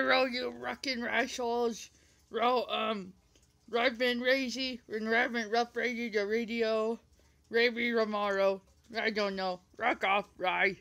roll you rockin' rascals. Ro, um, Reverend Razy, and Reverend Rough Radio, the radio, Ravy Romaro. I don't know. Rock off, Rye.